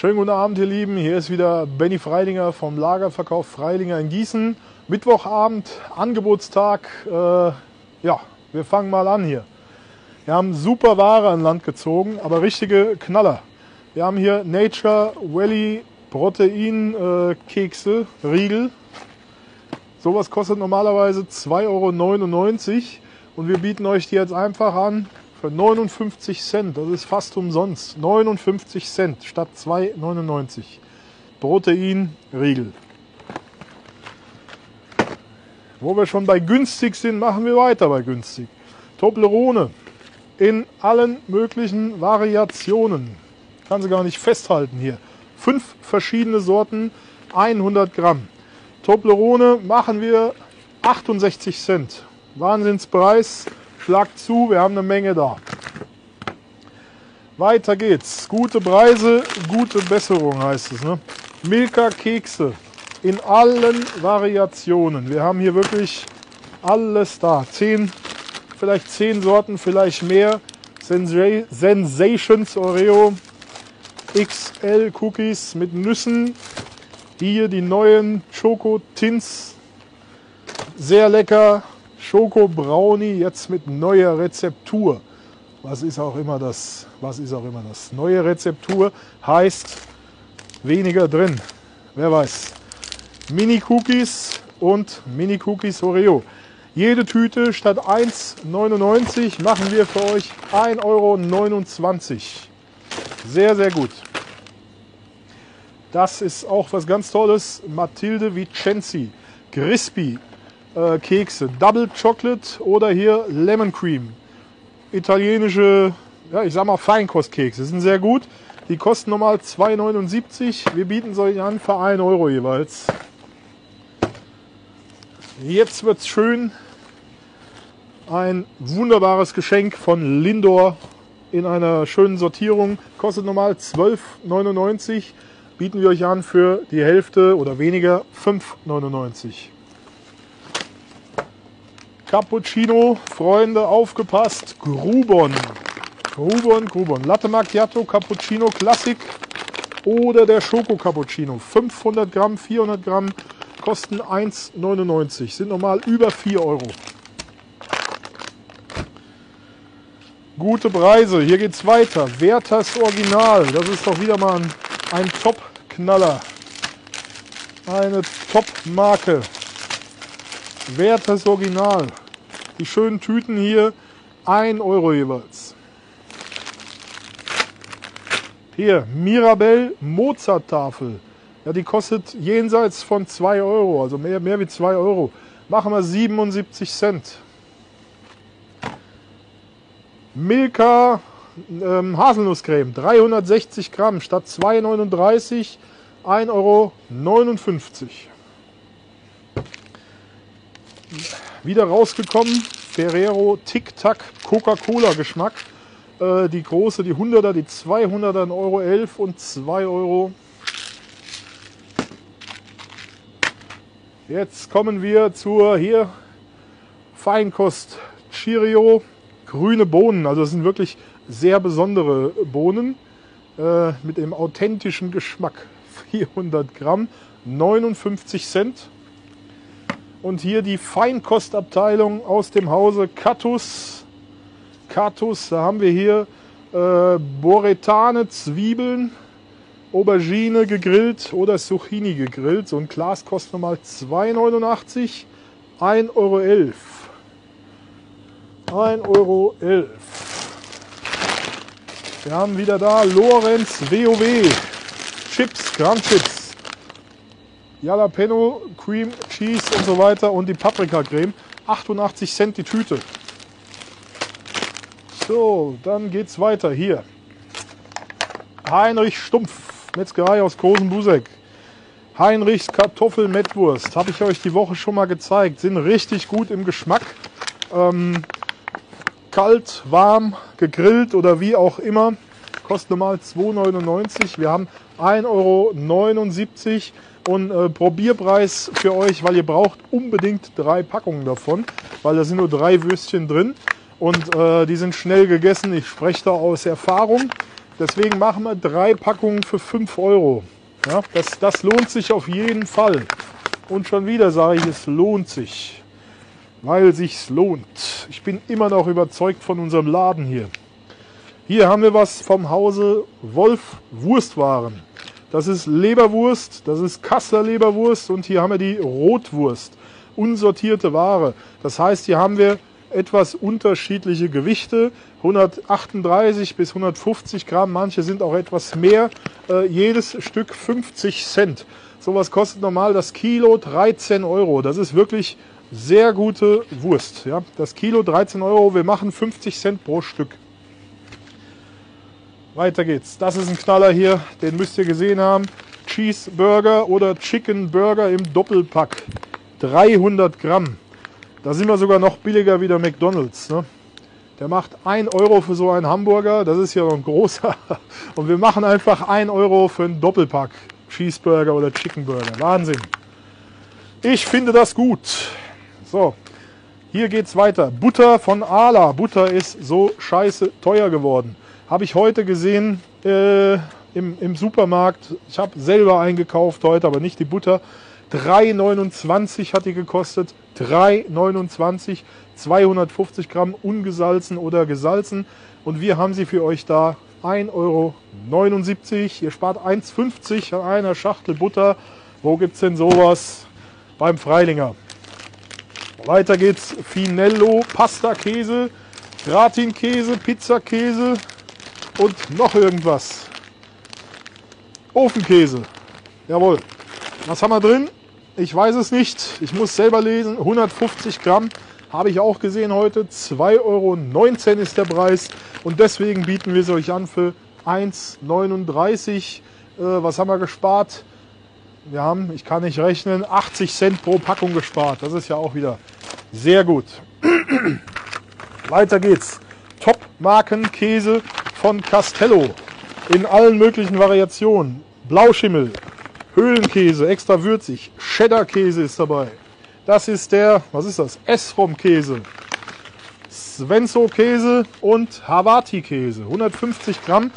Schönen guten Abend, ihr Lieben. Hier ist wieder Benny Freilinger vom Lagerverkauf Freilinger in Gießen. Mittwochabend, Angebotstag. Äh, ja, wir fangen mal an hier. Wir haben super Ware an Land gezogen, aber richtige Knaller. Wir haben hier Nature Valley Protein äh, Kekse, Riegel. Sowas kostet normalerweise 2,99 Euro und wir bieten euch die jetzt einfach an für 59 Cent. Das ist fast umsonst. 59 Cent statt 2,99. Protein Riegel. Wo wir schon bei günstig sind, machen wir weiter bei günstig. Toblerone in allen möglichen Variationen. Kann sie gar nicht festhalten hier. Fünf verschiedene Sorten, 100 Gramm. Toblerone machen wir 68 Cent. Wahnsinnspreis. Schlag zu, wir haben eine Menge da. Weiter geht's. Gute Preise, gute Besserung heißt es. Ne? Milka Kekse in allen Variationen. Wir haben hier wirklich alles da. Zehn, vielleicht zehn Sorten, vielleicht mehr. Sensations Oreo XL Cookies mit Nüssen. Hier die neuen Choco Tins. Sehr lecker. Schoko Brownie jetzt mit neuer Rezeptur. Was ist auch immer das? Was ist auch immer das? Neue Rezeptur heißt weniger drin. Wer weiß. Mini Cookies und Mini Cookies Oreo. Jede Tüte statt 1,99 machen wir für euch 1,29 Euro. Sehr, sehr gut. Das ist auch was ganz Tolles. Mathilde Vicenzi. Crispy äh, Kekse. Double Chocolate oder hier Lemon Cream. Italienische, ja, ich sag mal Feinkostkekse. Sind sehr gut. Die kosten normal 2,79. Wir bieten solche an für 1 Euro jeweils. Jetzt wird's schön. Ein wunderbares Geschenk von Lindor in einer schönen Sortierung. Kostet normal 12,99. Bieten wir euch an für die Hälfte oder weniger 5,99. Cappuccino, Freunde, aufgepasst. Grubon. Grubon, Grubon. Latte Macchiato, Cappuccino Classic oder der Schoko Cappuccino. 500 Gramm, 400 Gramm kosten 1,99. Sind normal über 4 Euro. Gute Preise. Hier geht's weiter. Werthers Original. Das ist doch wieder mal ein, ein Top-Knaller. Eine Top-Marke. Werthers Original. Die schönen Tüten hier, 1 Euro jeweils. Hier, Mirabelle Mozart-Tafel. Ja, die kostet jenseits von 2 Euro, also mehr, mehr wie 2 Euro. Machen wir 77 Cent. Milka ähm, Haselnusscreme, 360 Gramm statt 2,39, 1,59 Euro. Wieder rausgekommen, Ferrero Tic Tac Coca-Cola Geschmack. Äh, die große, die 100er, die 200er, 1,11 Euro 11 und 2 Euro. Jetzt kommen wir zur hier Feinkost Cheerio. Grüne Bohnen, also das sind wirklich sehr besondere Bohnen äh, mit dem authentischen Geschmack. 400 Gramm, 59 Cent. Und hier die Feinkostabteilung aus dem Hause Catus. Catus, da haben wir hier äh, Boretane, Zwiebeln, Aubergine gegrillt oder Zucchini gegrillt. So ein Glas kostet nochmal 2,89, 1,11 Euro. 1,11 Euro. Wir haben wieder da Lorenz WoW. Chips, Grammchips. Jalapeno, Cream, Cheese und so weiter und die Paprikacreme. 88 Cent die Tüte. So, dann geht's weiter hier. Heinrich Stumpf, Metzgerei aus Großen Buseck. Heinrichs Kartoffelmettwurst, habe ich euch die Woche schon mal gezeigt. Sind richtig gut im Geschmack. Ähm, kalt, warm, gegrillt oder wie auch immer. Kostet normal 2,99. Wir haben 1,79 Euro und äh, Probierpreis für euch, weil ihr braucht unbedingt drei Packungen davon, weil da sind nur drei Würstchen drin und äh, die sind schnell gegessen. Ich spreche da aus Erfahrung. Deswegen machen wir drei Packungen für 5 Euro. Ja, das, das lohnt sich auf jeden Fall. Und schon wieder sage ich, es lohnt sich. Weil sich's lohnt. Ich bin immer noch überzeugt von unserem Laden hier. Hier haben wir was vom Hause Wolf Wurstwaren. Das ist Leberwurst, das ist Kasseler Leberwurst und hier haben wir die Rotwurst. Unsortierte Ware. Das heißt, hier haben wir etwas unterschiedliche Gewichte. 138 bis 150 Gramm, manche sind auch etwas mehr. Äh, jedes Stück 50 Cent. Sowas kostet normal das Kilo 13 Euro. Das ist wirklich sehr gute Wurst. Ja? Das Kilo 13 Euro, wir machen 50 Cent pro Stück. Weiter geht's. Das ist ein Knaller hier, den müsst ihr gesehen haben. Cheeseburger oder Chicken Burger im Doppelpack. 300 Gramm. Da sind wir sogar noch billiger wie der McDonalds. Ne? Der macht 1 Euro für so einen Hamburger. Das ist ja noch ein großer. Und wir machen einfach 1 Euro für einen Doppelpack. Cheeseburger oder Chickenburger. Wahnsinn. Ich finde das gut. So, hier geht's weiter. Butter von Ala. Butter ist so scheiße teuer geworden. Habe ich heute gesehen äh, im, im Supermarkt. Ich habe selber eingekauft heute, aber nicht die Butter. 3,29 hat die gekostet. 3,29. 250 Gramm ungesalzen oder gesalzen. Und wir haben sie für euch da 1,79 Euro. Ihr spart 1,50 an einer Schachtel Butter. Wo gibt es denn sowas? Beim Freilinger. Weiter geht's. Finello, Pasta-Käse, Gratin-Käse, Pizzakäse und noch irgendwas. Ofenkäse. Jawohl. Was haben wir drin? Ich weiß es nicht. Ich muss selber lesen. 150 Gramm habe ich auch gesehen heute. 2,19 Euro ist der Preis. Und deswegen bieten wir es euch an für 1,39. Äh, was haben wir gespart? Wir haben, ich kann nicht rechnen, 80 Cent pro Packung gespart. Das ist ja auch wieder sehr gut. Weiter geht's. Top-Marken-Käse von Castello in allen möglichen Variationen. Blauschimmel, Höhlenkäse, extra würzig. Cheddar-Käse ist dabei. Das ist der, was ist das? Esrom-Käse. Svenso-Käse und Havati-Käse. 150 Gramm.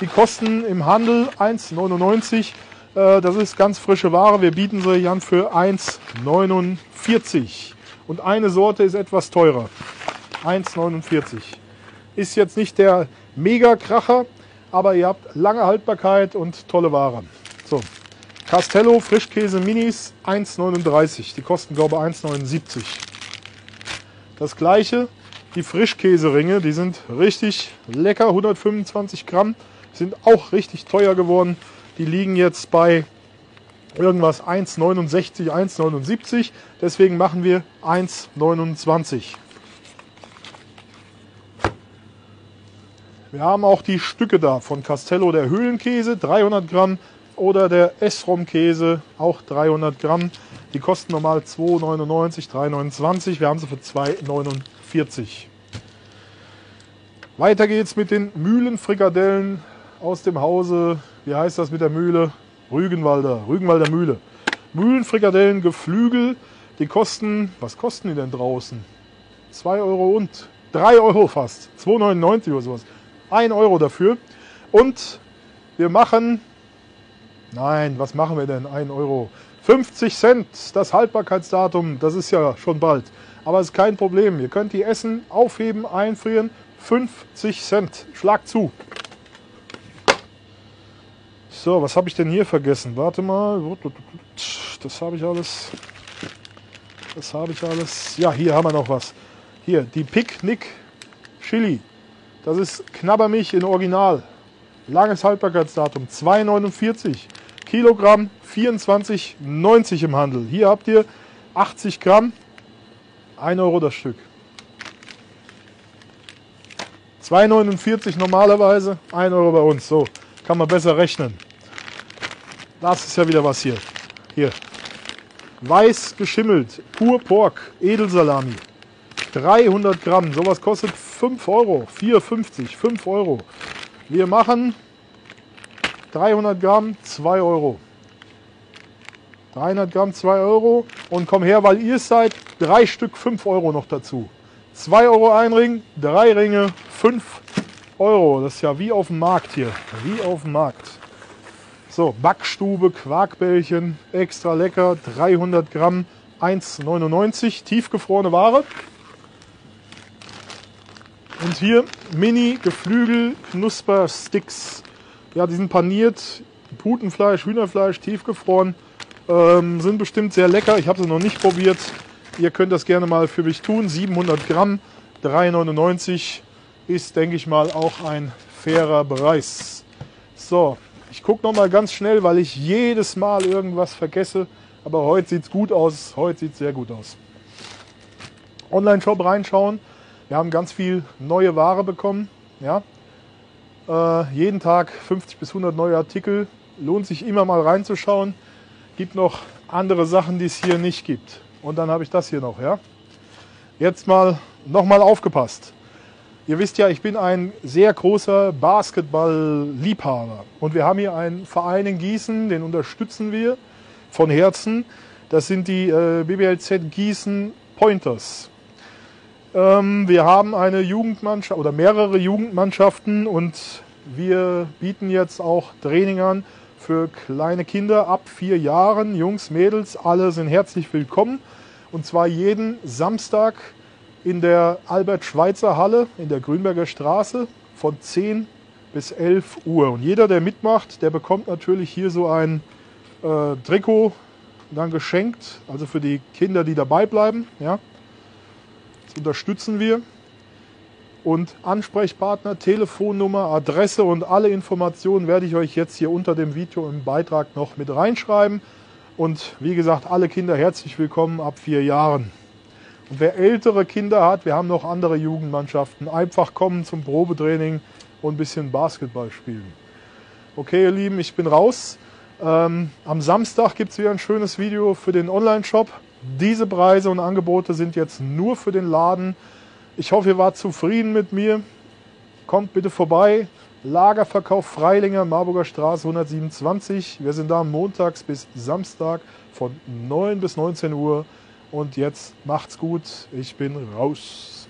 Die kosten im Handel 1,99. Äh, das ist ganz frische Ware. Wir bieten sie an für 1,49. Und eine Sorte ist etwas teurer. 1,49. Ist jetzt nicht der Mega-Kracher, aber ihr habt lange Haltbarkeit und tolle Ware. So, Castello Frischkäse Minis 1,39. Die kosten glaube ich 1,79. Das gleiche, die Frischkäseringe, die sind richtig lecker, 125 Gramm, sind auch richtig teuer geworden. Die liegen jetzt bei irgendwas 1,69, 1,79. Deswegen machen wir 1,29. Wir haben auch die Stücke da von Castello, der Höhlenkäse, 300 Gramm, oder der Esrom-Käse, auch 300 Gramm. Die kosten normal 2,99, 3,29. Wir haben sie für 2,49. Weiter geht's mit den Mühlenfrikadellen aus dem Hause, wie heißt das mit der Mühle? Rügenwalder, Rügenwalder Mühle. Mühlenfrikadellen, Geflügel, die kosten, was kosten die denn draußen? 2 Euro und 3 Euro fast, 2,99 oder sowas. 1 Euro dafür. Und wir machen Nein, was machen wir denn? 1 Euro. 50 Cent, das Haltbarkeitsdatum, das ist ja schon bald. Aber es ist kein Problem. Ihr könnt die essen, aufheben, einfrieren. 50 Cent. Schlag zu. So, was habe ich denn hier vergessen? Warte mal. Das habe ich alles. Das habe ich alles. Ja, hier haben wir noch was. Hier, die Picknick Chili. Das ist Knabbermilch in Original. Langes Haltbarkeitsdatum. 2,49. Kilogramm 24,90 im Handel. Hier habt ihr 80 Gramm, 1 Euro das Stück. 2,49 normalerweise, 1 Euro bei uns. So, kann man besser rechnen. Das ist ja wieder was hier. Hier. Weiß geschimmelt, pur Pork, Edelsalami. 300 Gramm, sowas kostet 5 Euro, 4,50, 5 Euro. Wir machen 300 Gramm, 2 Euro. 300 Gramm, 2 Euro. Und komm her, weil ihr seid, drei Stück 5 Euro noch dazu. 2 Euro ein Ring, drei Ringe, 5 Euro. Das ist ja wie auf dem Markt hier. Wie auf dem Markt. So, Backstube, Quarkbällchen, extra lecker, 300 Gramm, 1,99. Tiefgefrorene Ware. Und hier Mini Geflügel Knusper Sticks. Ja, die sind paniert. Putenfleisch, Hühnerfleisch, tiefgefroren. Ähm, sind bestimmt sehr lecker. Ich habe sie noch nicht probiert. Ihr könnt das gerne mal für mich tun. 700 Gramm, 3,99 ist, denke ich mal, auch ein fairer Preis. So, ich gucke noch mal ganz schnell, weil ich jedes Mal irgendwas vergesse. Aber heute sieht es gut aus. Heute sieht es sehr gut aus. Online-Shop reinschauen. Wir haben ganz viel neue Ware bekommen. Ja? Äh, jeden Tag 50 bis 100 neue Artikel. Lohnt sich immer mal reinzuschauen. Gibt noch andere Sachen, die es hier nicht gibt. Und dann habe ich das hier noch. Ja? Jetzt mal nochmal aufgepasst. Ihr wisst ja, ich bin ein sehr großer Basketball-Liebhaber. Und wir haben hier einen Verein in Gießen, den unterstützen wir von Herzen. Das sind die äh, BBLZ Gießen Pointers. Ähm, wir haben eine Jugendmannschaft oder mehrere Jugendmannschaften und wir bieten jetzt auch Training an für kleine Kinder ab vier Jahren. Jungs, Mädels, alle sind herzlich willkommen. Und zwar jeden Samstag in der Albert-Schweitzer Halle in der Grünberger Straße von 10 bis 11 Uhr. Und jeder, der mitmacht, der bekommt natürlich hier so ein äh, Trikot dann geschenkt, also für die Kinder, die dabei bleiben. Ja. Unterstützen wir. Und Ansprechpartner, Telefonnummer, Adresse und alle Informationen werde ich euch jetzt hier unter dem Video im Beitrag noch mit reinschreiben. Und wie gesagt, alle Kinder herzlich willkommen ab vier Jahren. Und wer ältere Kinder hat, wir haben noch andere Jugendmannschaften, einfach kommen zum Probetraining und ein bisschen Basketball spielen. Okay, ihr Lieben, ich bin raus. Ähm, am Samstag gibt es wieder ein schönes Video für den Online-Shop. Diese Preise und Angebote sind jetzt nur für den Laden. Ich hoffe, ihr wart zufrieden mit mir. Kommt bitte vorbei. Lagerverkauf Freilinger, Marburger Straße 127. Wir sind da montags bis Samstag von 9 bis 19 Uhr. Und jetzt macht's gut. Ich bin raus.